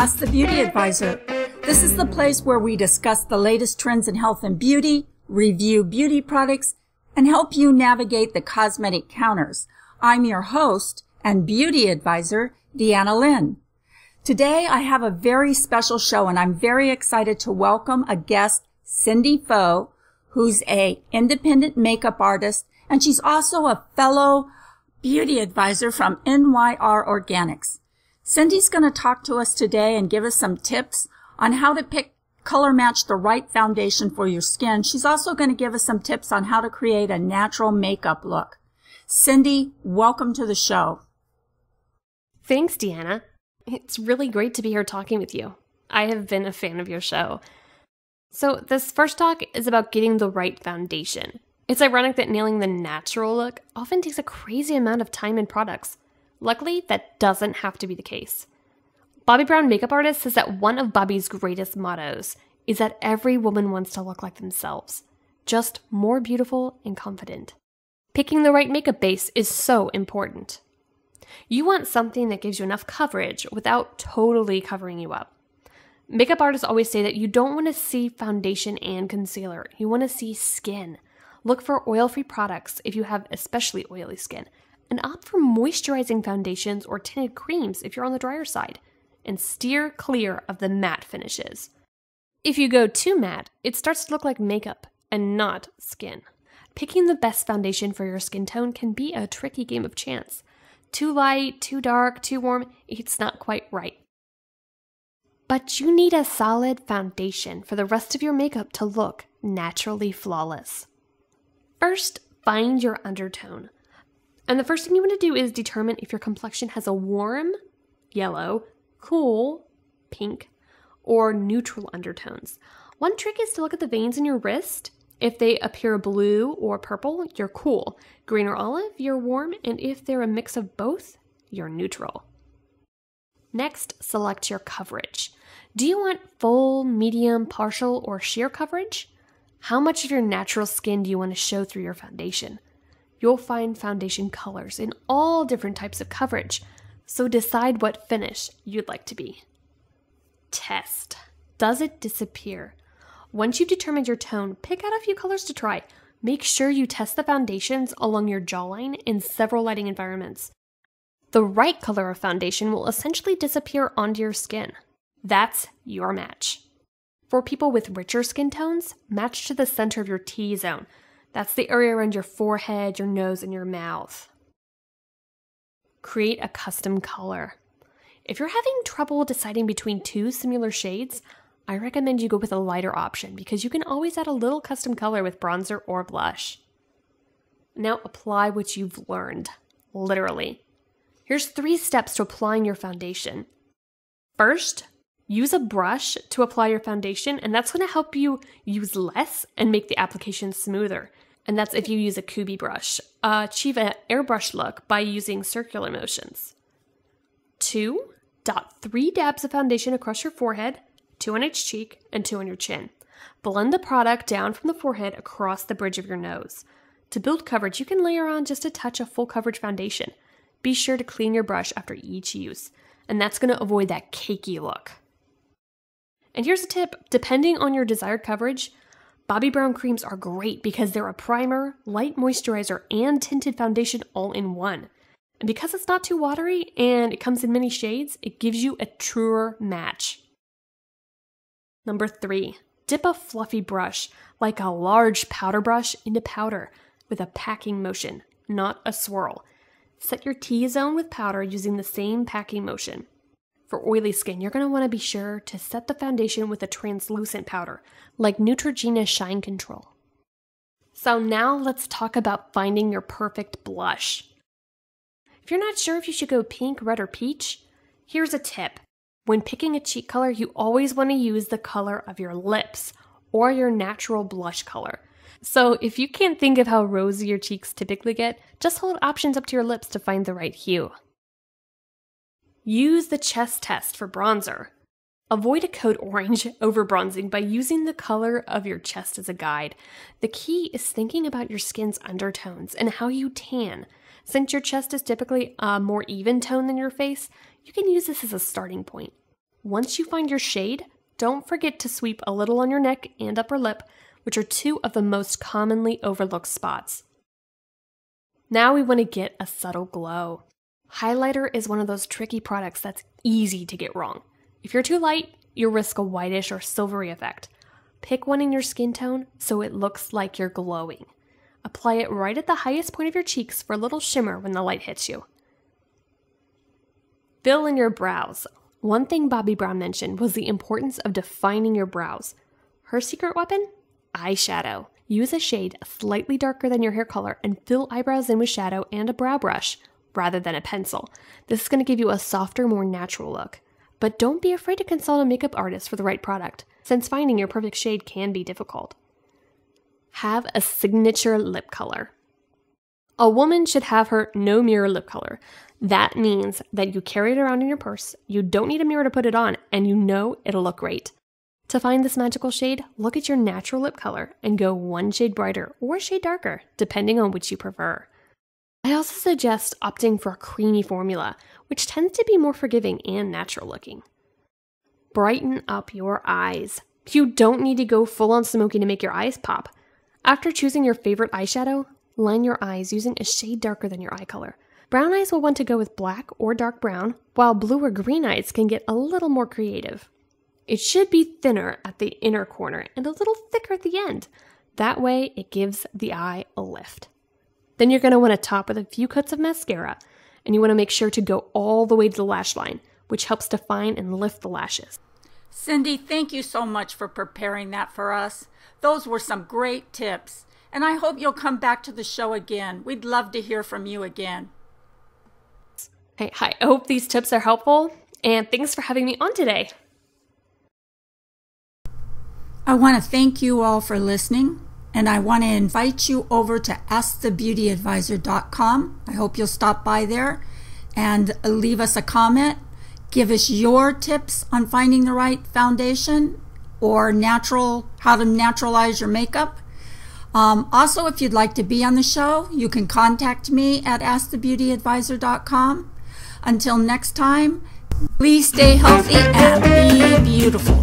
Ask the Beauty Advisor. This is the place where we discuss the latest trends in health and beauty, review beauty products, and help you navigate the cosmetic counters. I'm your host and beauty advisor, Deanna Lyn. Today I have a very special show and I'm very excited to welcome a guest, Cindy Foe, who's a independent makeup artist and she's also a fellow beauty advisor from NYR Organics. Cindy's going to talk to us today and give us some tips on how to pick color match the right foundation for your skin. She's also going to give us some tips on how to create a natural makeup look. Cindy, welcome to the show. Thanks, Deanna. It's really great to be here talking with you. I have been a fan of your show. So, this first talk is about getting the right foundation. It's ironic that nailing the natural look often takes a crazy amount of time and products. Luckily, that doesn't have to be the case. Bobbi Brown, makeup artist, says that one of Bobbi's greatest mottos is that every woman wants to look like themselves, just more beautiful and confident. Picking the right makeup base is so important. You want something that gives you enough coverage without totally covering you up. Makeup artists always say that you don't want to see foundation and concealer, you want to see skin. Look for oil free products if you have especially oily skin, and opt for moisturizing foundations or tinted creams if you're on the drier side, and steer clear of the matte finishes. If you go too matte, it starts to look like makeup and not skin. Picking the best foundation for your skin tone can be a tricky game of chance. Too light, too dark, too warm, it's not quite right. But you need a solid foundation for the rest of your makeup to look naturally flawless. First, find your undertone. And the first thing you want to do is determine if your complexion has a warm, yellow, cool, pink, or neutral undertones. One trick is to look at the veins in your wrist. If they appear blue or purple, you're cool. Green or olive, you're warm. And if they're a mix of both, you're neutral. Next, select your coverage. Do you want full, medium, partial, or sheer coverage? How much of your natural skin do you want to show through your foundation? You'll find foundation colors in all different types of coverage, so decide what finish you'd like to be. Test. Does it disappear? Once you've determined your tone, pick out a few colors to try. Make sure you test the foundations along your jawline in several lighting environments. The right color of foundation will essentially disappear onto your skin. That's your match. For people with richer skin tones, match to the center of your T zone that's the area around your forehead, your nose, and your mouth. Create a custom color. If you're having trouble deciding between two similar shades, I recommend you go with a lighter option because you can always add a little custom color with bronzer or blush. Now apply what you've learned, literally. Here's three steps to applying your foundation. First, use a brush to apply your foundation, and that's going to help you use less and make the application smoother. And that's if you use a Kubi brush. Uh, achieve an airbrush look by using circular motions. Two, dot three dabs of foundation across your forehead, two on each cheek, and two on your chin. Blend the product down from the forehead across the bridge of your nose. To build coverage, you can layer on just a touch of full coverage foundation. Be sure to clean your brush after each use, and that's going to avoid that cakey look. And here's a tip depending on your desired coverage, Bobbi Brown creams are great because they're a primer, light moisturizer, and tinted foundation all in one. And because it's not too watery and it comes in many shades, it gives you a truer match. Number three, dip a fluffy brush, like a large powder brush, into powder with a packing motion, not a swirl. Set your T zone with powder using the same packing motion. For oily skin, you're going to want to be sure to set the foundation with a translucent powder, like Neutrogena Shine Control. So now let's talk about finding your perfect blush. If you're not sure if you should go pink, red, or peach, here's a tip. When picking a cheek color, you always want to use the color of your lips or your natural blush color. So if you can't think of how rosy your cheeks typically get, just hold options up to your lips to find the right hue. Use the chest test for bronzer. Avoid a code orange over bronzing by using the color of your chest as a guide. The key is thinking about your skin's undertones and how you tan. Since your chest is typically a more even tone than your face, you can use this as a starting point. Once you find your shade, don't forget to sweep a little on your neck and upper lip, which are two of the most commonly overlooked spots. Now we want to get a subtle glow. Highlighter is one of those tricky products that's easy to get wrong. If you're too light, you'll risk a whitish or silvery effect. Pick one in your skin tone so it looks like you're glowing. Apply it right at the highest point of your cheeks for a little shimmer when the light hits you. Fill in your brows. One thing Bobbi Brown mentioned was the importance of defining your brows. Her secret weapon? Eyeshadow. Use a shade slightly darker than your hair color and fill eyebrows in with shadow and a brow brush rather than a pencil. This is going to give you a softer, more natural look. But don't be afraid to consult a makeup artist for the right product, since finding your perfect shade can be difficult. Have a signature lip color. A woman should have her no mirror lip color. That means that you carry it around in your purse, you don't need a mirror to put it on, and you know it'll look great. To find this magical shade, look at your natural lip color and go one shade brighter or shade darker, depending on which you prefer. I also suggest opting for a creamy formula, which tends to be more forgiving and natural looking. Brighten up your eyes. You don't need to go full on smoky to make your eyes pop. After choosing your favorite eyeshadow, line your eyes using a shade darker than your eye color. Brown eyes will want to go with black or dark brown, while blue or green eyes can get a little more creative. It should be thinner at the inner corner and a little thicker at the end. That way, it gives the eye a lift. Then you're going to want to top with a few coats of mascara, and you want to make sure to go all the way to the lash line, which helps define and lift the lashes. Cindy, thank you so much for preparing that for us. Those were some great tips, and I hope you'll come back to the show again. We'd love to hear from you again. Hey, hi. I hope these tips are helpful, and thanks for having me on today. I want to thank you all for listening. And I want to invite you over to askthebeautyadvisor.com. I hope you'll stop by there and leave us a comment. Give us your tips on finding the right foundation or natural, how to naturalize your makeup. Um, also, if you'd like to be on the show, you can contact me at askthebeautyadvisor.com. Until next time, please stay healthy and be beautiful.